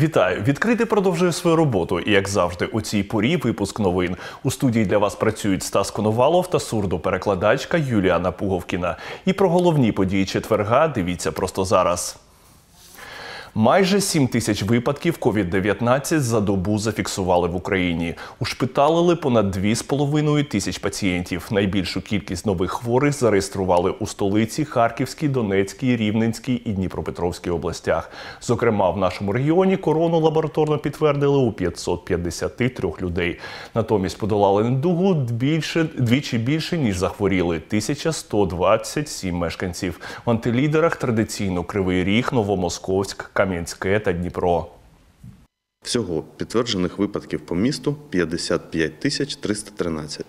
Вітаю! Відкритий продовжує свою роботу. І як завжди, у цій порі випуск новин. У студії для вас працюють Стас Коновалов та сурдоперекладачка Юліана Пуговкіна. І про головні події четверга дивіться просто зараз. Майже 7 тисяч випадків COVID-19 за добу зафіксували в Україні. Ушпиталили понад 2,5 тисяч пацієнтів. Найбільшу кількість нових хворих зареєстрували у столиці, Харківській, Донецькій, Рівненській і Дніпропетровській областях. Зокрема, в нашому регіоні корону лабораторно підтвердили у 553 людей. Натомість подолали недугу більше двічі більше ніж захворіли 1127 мешканців. В антилідерах традиційно Кривий Ріг, Новомосковськ. Кам'янське та Дніпро. Всього підтверджених випадків по місту 55 тисяч 313.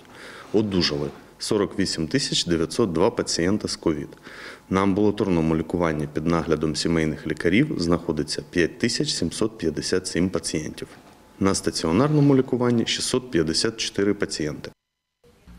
Одужали 48 тисяч 902 пацієнта з ковід. На амбулаторному лікуванні під наглядом сімейних лікарів знаходиться 5 тисяч 757 пацієнтів. На стаціонарному лікуванні 654 пацієнти.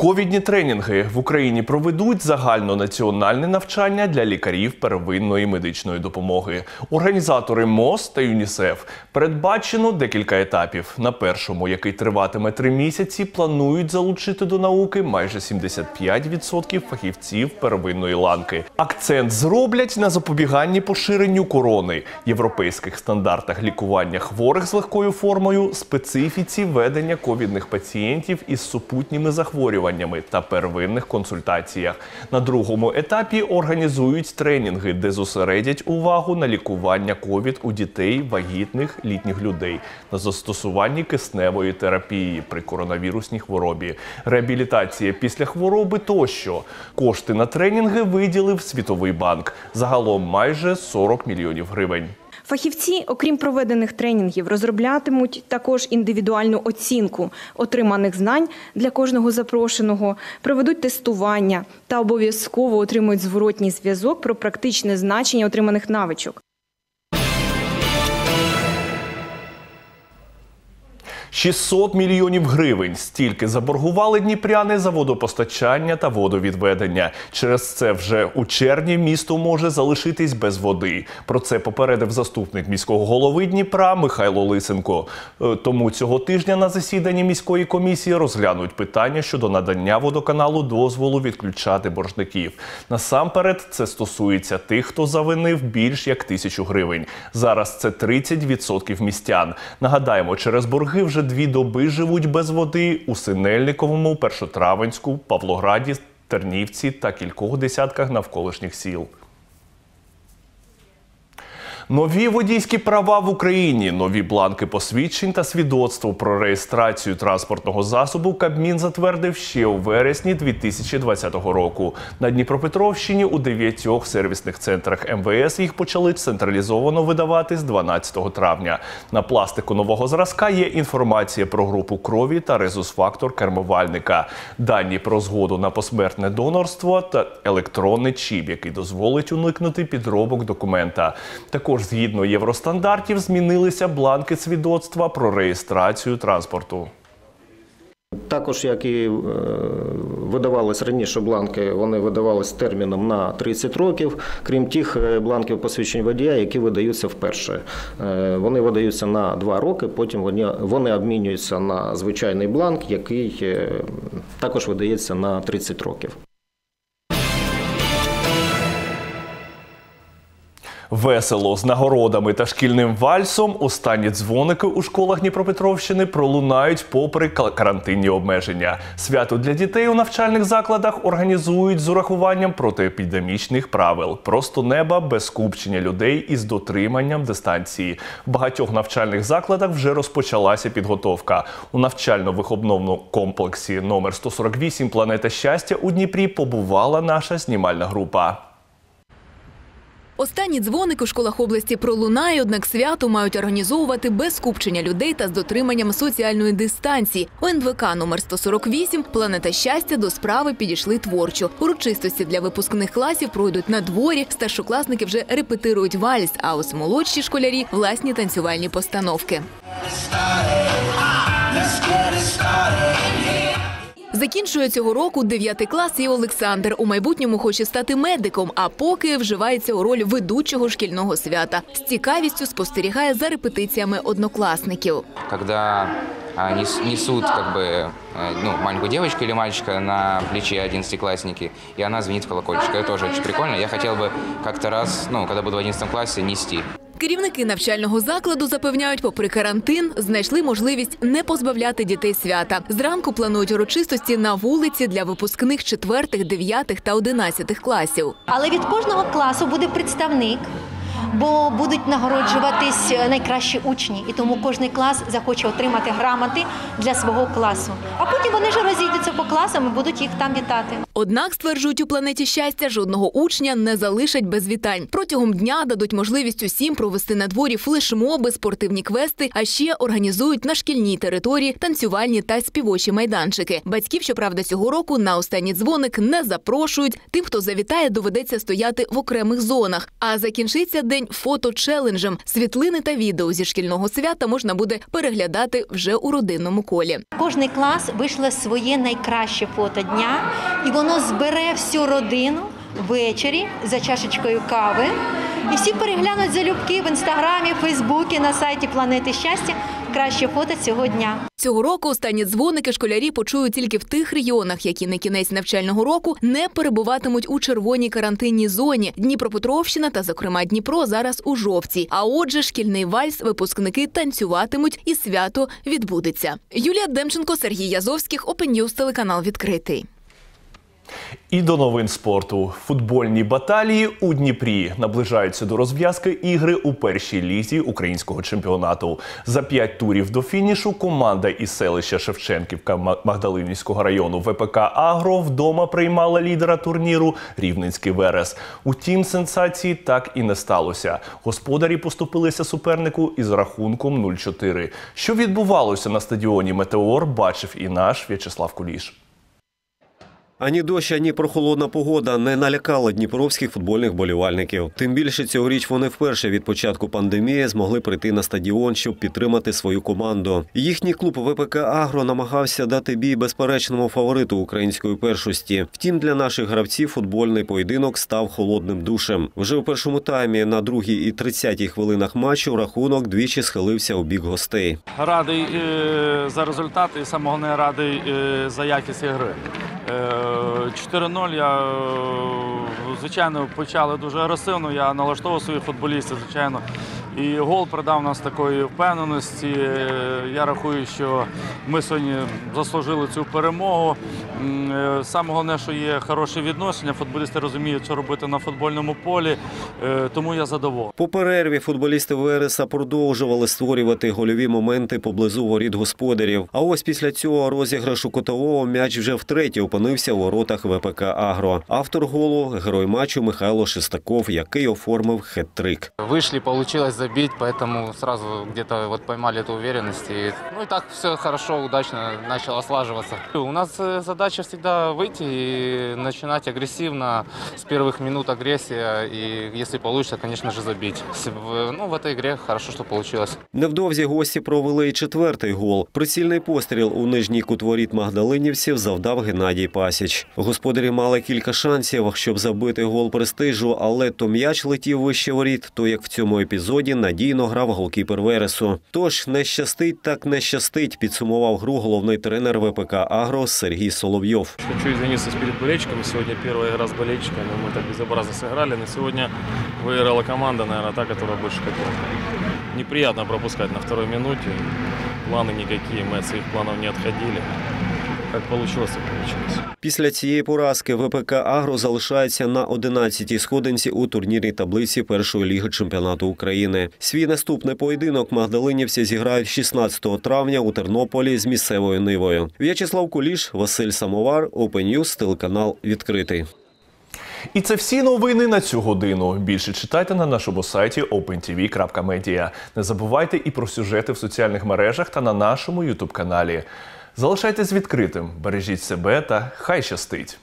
Ковідні тренінги в Україні проведуть загальнонаціональне навчання для лікарів первинної медичної допомоги. Організатори МОЗ та ЮНІСЕФ передбачено декілька етапів. На першому, який триватиме три місяці, планують залучити до науки майже 75% фахівців первинної ланки. Акцент зроблять на запобіганні поширенню корони, європейських стандартах лікування хворих з легкою формою, специфіці ведення ковідних пацієнтів із супутніми захворюваннями та первинних консультаціях. На другому етапі організують тренінги, де зосередять увагу на лікування ковід у дітей, вагітних, літніх людей, на застосуванні кисневої терапії при коронавірусній хворобі, реабілітація після хвороби тощо. Кошти на тренінги виділив Світовий банк. Загалом майже 40 мільйонів гривень. Фахівці, окрім проведених тренінгів, розроблятимуть також індивідуальну оцінку отриманих знань для кожного запрошеного, проведуть тестування та обов'язково отримують зворотній зв'язок про практичне значення отриманих навичок. 600 мільйонів гривень стільки заборгували дніпряни за водопостачання та водовідведення. Через це вже у червні місто може залишитись без води. Про це попередив заступник міського голови Дніпра Михайло Лисенко. Е, Тому цього тижня на засіданні міської комісії розглянуть питання щодо надання водоканалу дозволу відключати боржників. Насамперед, це стосується тих, хто завинив більш як тисячу гривень. Зараз це 30% містян. Нагадаємо, через борги вже дві доби живуть без води у Синельниковому, Першотравенську, Павлограді, Тернівці та кількох десятках навколишніх сіл. Нові водійські права в Україні, нові бланки посвідчень та свідоцтво про реєстрацію транспортного засобу Кабмін затвердив ще у вересні 2020 року. На Дніпропетровщині у дев'ятьох сервісних центрах МВС їх почали централізовано видавати з 12 травня. На пластику нового зразка є інформація про групу крові та резус-фактор кермувальника, дані про згоду на посмертне донорство та електронний чіп, який дозволить уникнути підробок документа. Також згідно євростандартів змінилися бланки свідоцтва про реєстрацію транспорту. Також, як і е, видавались раніше бланки, вони видавались терміном на 30 років, крім тих е, бланків посвідчень водія, які видаються вперше. Е, Вони видаються на 2 роки, потім вони, обмінюються на звичайний бланк, який також видається на 30 років. Весело з нагородами та шкільним вальсом останні дзвоники у школах Дніпропетровщини пролунають попри карантинні обмеження. Свято для дітей у навчальних закладах організують з урахуванням протиепідемічних правил. Просто неба без скупчення людей із дотриманням дистанції. В багатьох навчальних закладах вже розпочалася підготовка. У навчально-виховному комплексі номер 148 Планета щастя у Дніпрі побувала наша знімальна група. Останні дзвоник у школах області пролунає, однак свято мають організовувати без скупчення людей та з дотриманням соціальної дистанції. У НВК номер 148 «Планета щастя» до справи підійшли творчо. Урочистості для випускних класів пройдуть на дворі. Старшокласники вже репетирують вальс, а ось молодші школярі власні танцювальні постановки. Закінчує цього року 9 клас і Олександр. У майбутньому хоче стати медиком, а поки вживається у роль ведучого шкільного свята. З цікавістю спостерігає за репетиціями однокласників. нес- несут как бы э, ну, маленькую девочку или мальчика на плече одиннадцатиклассники, и она звенит в колокольчик. Это тоже очень прикольно. Я хотел бы как-то раз, ну, когда буду в одиннадцатом классе, нести. Керівники навчального закладу запевняють, попри карантин, знайшли можливість не позбавляти дітей свята. Зранку планують урочистості на вулиці для випускних четвертих, дев'ятих та одинадцятих класів. Але від кожного класу буде представник, бо будуть нагороджуватись найкращі учні, і тому кожний клас захоче отримати грамоти для свого класу. А потім вони ж розійдуться по класам і будуть їх там вітати. Однак, стверджують у планеті щастя, жодного учня не залишать без вітань. Протягом дня дадуть можливість усім провести на дворі флешмоби, спортивні квести, а ще організують на шкільній території танцювальні та співочі майданчики. Батьків, щоправда, цього року на останній дзвоник не запрошують. Тим, хто завітає, доведеться стояти в окремих зонах. А закінчиться день фото-челенджем. Світлини та відео зі шкільного свята можна буде переглядати вже у родинному колі. Кожний клас вийшло своє найкраще фото дня, і воно збере всю родину ввечері за чашечкою кави. І всі переглянуть залюбки в інстаграмі, Фейсбуці, на сайті Планети Щастя краще фото цього дня. Цього року останні дзвоники школярі почують тільки в тих регіонах, які на кінець навчального року не перебуватимуть у червоній карантинній зоні. Дніпропетровщина та, зокрема, Дніпро зараз у жовтій. А отже, шкільний вальс випускники танцюватимуть і свято відбудеться. Юлія Демченко, Сергій Язовських, Open телеканал відкритий. І до новин спорту. Футбольні баталії у Дніпрі наближаються до розв'язки ігри у першій лізі українського чемпіонату. За п'ять турів до фінішу команда із селища Шевченківка Ма- Магдалинівського району ВПК Агро вдома приймала лідера турніру Рівненський Верес. Утім, сенсації так і не сталося. Господарі поступилися супернику із рахунком 0-4. Що відбувалося на стадіоні Метеор, бачив і наш В'ячеслав Куліш. Ані дощ, ані прохолодна погода не налякали дніпровських футбольних болівальників. Тим більше цьогоріч вони вперше від початку пандемії змогли прийти на стадіон, щоб підтримати свою команду. Їхній клуб ВПК Агро намагався дати бій безперечному фавориту української першості. Втім, для наших гравців футбольний поєдинок став холодним душем. Вже у першому таймі на другій і 30-й хвилинах матчу рахунок двічі схилився у бік гостей. Радий е, за результат і саме радий е, за якість гри. Е, 4-0 я, е, звичайно, почали дуже агресивно. Я налаштовував своїх футболістів, звичайно. І гол придав нас такої впевненості. Е, Я рахую, що ми сьогодні заслужили цю перемогу. Е, Саме головне, що є хороше відношення. Футболісти розуміють, що робити на футбольному полі, е, тому я задоволений. По перерві футболісти Вереса продовжували створювати гольові моменти поблизу воріт господарів. А ось після цього розіграшу котового м'яч вже втретє опинився у воротах ВПК Агро. Автор голу герой матчу Михайло Шестаков, який оформив хет-трик. Вышли, получилось забить, поэтому сразу где-то вот поймали эту уверенность. И, ну и так все хорошо, удачно начало слаживаться. У нас э, задача всегда выйти и начинать агрессивно, с первых минут агрессия. И если получится, конечно же, забить. С- в- Ну, в этой игре хорошо, что получилось. Невдовзі гості провели і четвертий гол. Прицільний постріл у нижній кут воріт магдалинівців завдав Геннадій Пасіч. Господарі мали кілька шансів, щоб забити гол престижу, але то м'яч летів вище воріт, то як в цьому епізоді надійно грав голкіпер Вересу. Тож не щастить, так не щастить, підсумував гру головний тренер ВПК Агро Сергій Соловйов. Хочу извиниться перед болельщиками. Сегодня первая игра с болельщиками. Мы так безобразно сыграли. Но сегодня выиграла команда, наверное, та, которая больше хотела. Неприятно пропускать на второй минуте. Планы никакие, мы от своих планов не отходили. Как получилось, так получилось. Після цієї поразки ВПК Агро залишається на 11-й сходинці у турнірній таблиці першої ліги чемпіонату України. Свій наступний поєдинок магдалинівці зіграють 16 травня у Тернополі з місцевою нивою. В'ячеслав Куліш, Василь Самовар, Open News, телеканал відкритий. І це всі новини на цю годину. Більше читайте на нашому сайті opentv.media. Не забувайте і про сюжети в соціальних мережах та на нашому ютуб каналі. Залишайтесь відкритим, бережіть себе та хай щастить!